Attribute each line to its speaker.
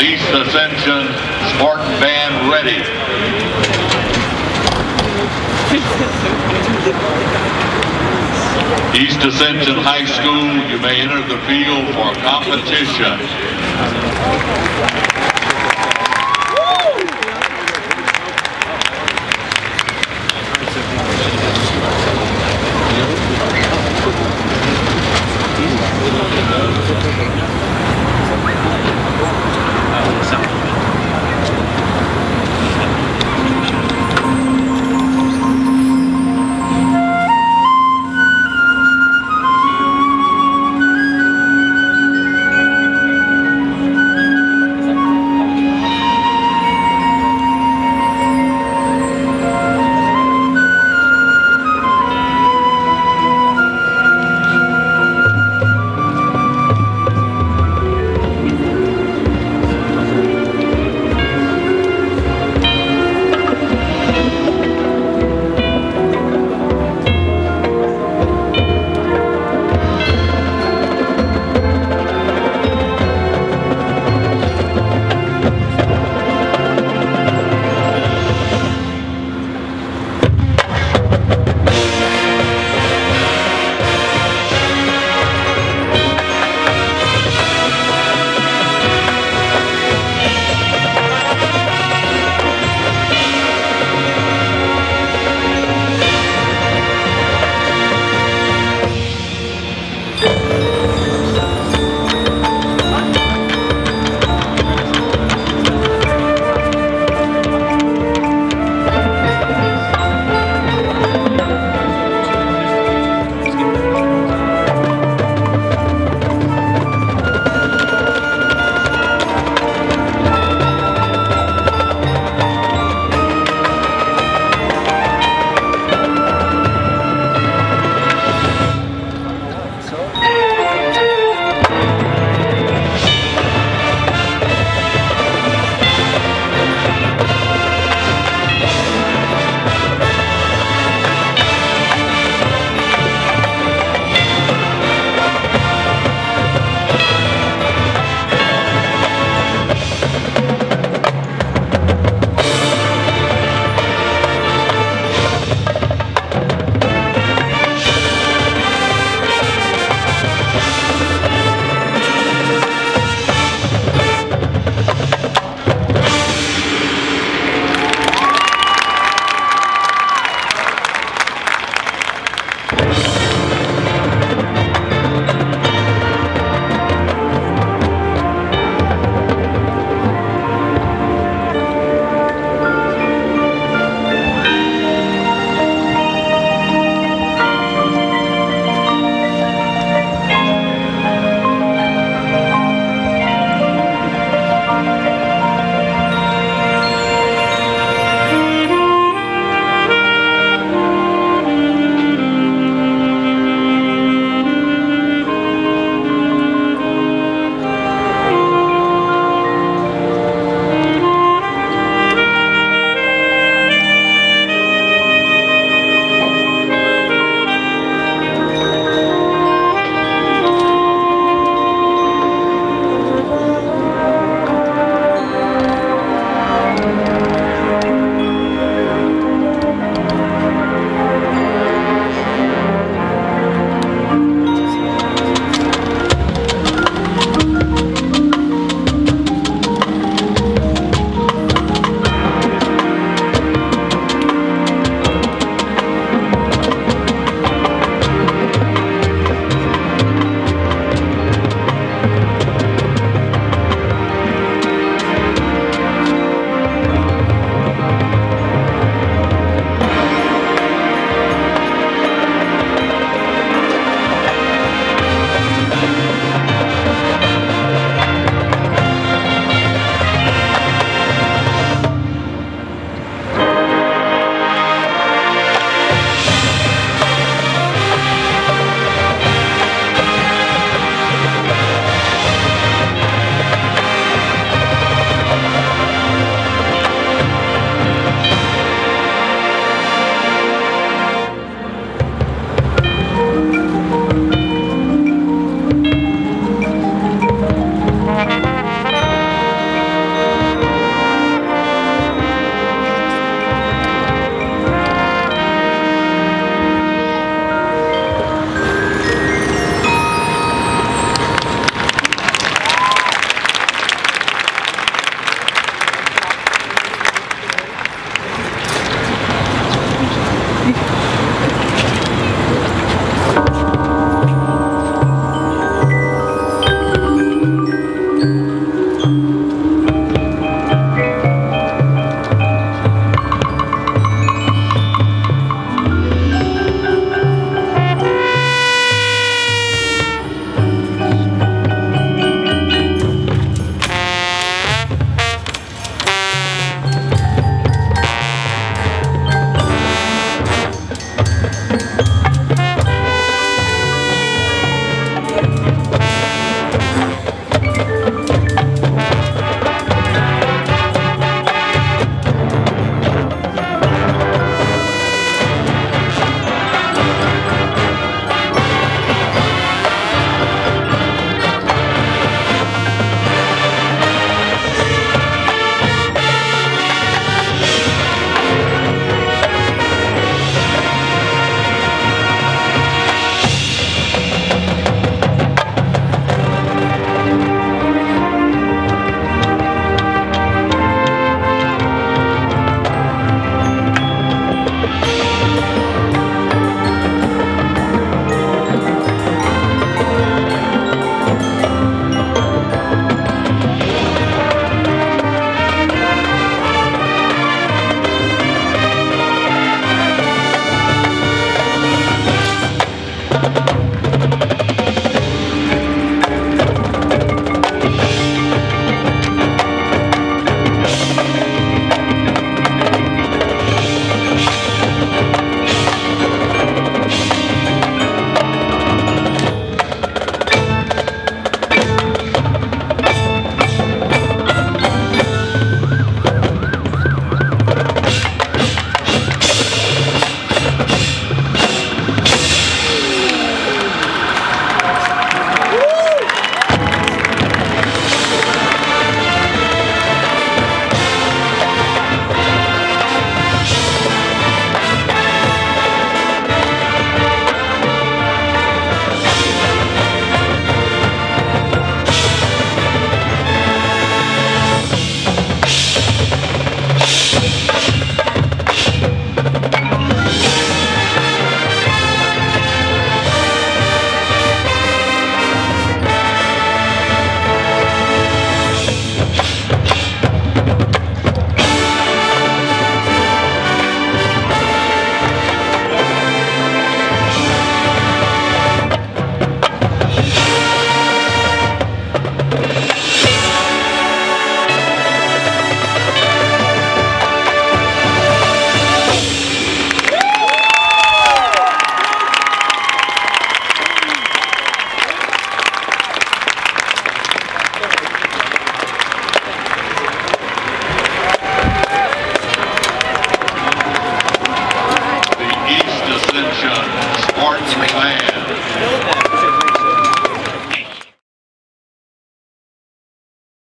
Speaker 1: East Ascension Spartan Band ready? East Ascension High School, you may enter the field for competition.